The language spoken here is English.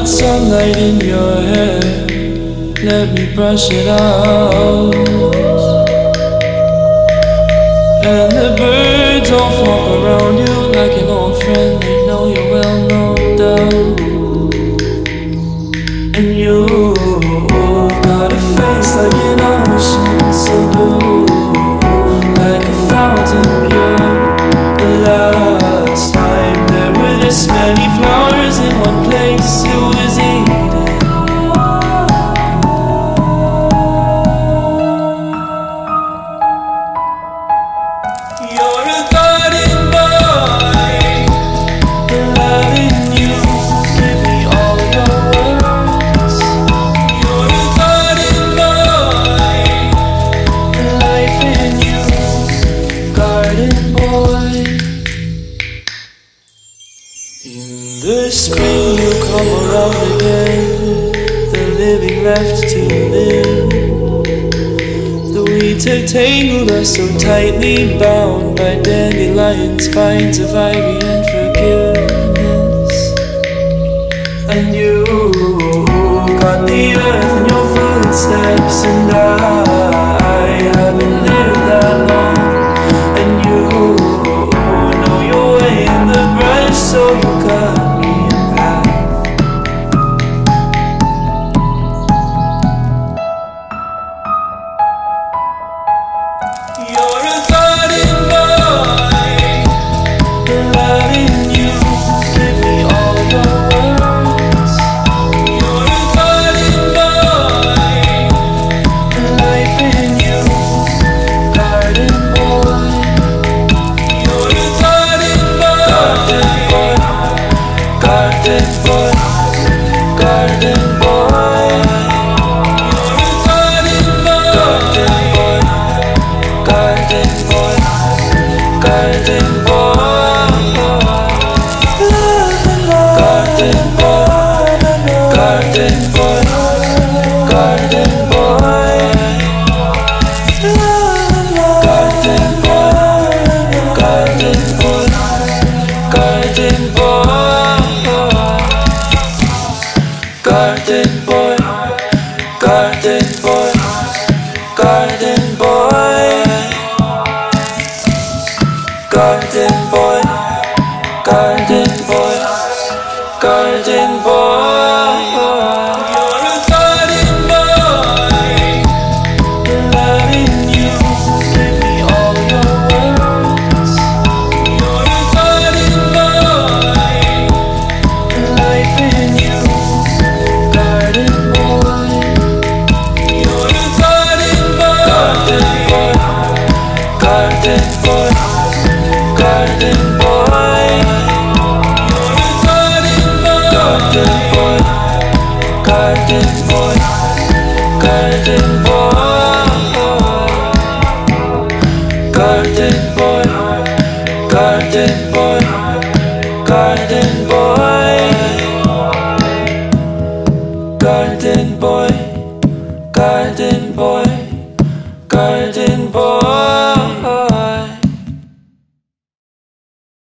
got sunlight in your hair. Let me brush it out. And the birds all flock around you like an old friend. They know you're well, no doubt. And you've got a face like an ocean, so blue, like a fountain the spring will come around again, the living left to live. The weeds have tangled us so tightly bound by dandelions, vines of ivy and forgiveness. And you've got the earth in your footsteps, and I haven't lived that long. And you know your way in the brush, so you cut garden boy. Garden boy, Garden boy, garden boy, garden boy. Garden boy, garden boy, garden boy, boy, boy, boy, boy, boy,